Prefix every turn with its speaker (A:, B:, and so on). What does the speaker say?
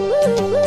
A: Ooh, ooh, ooh.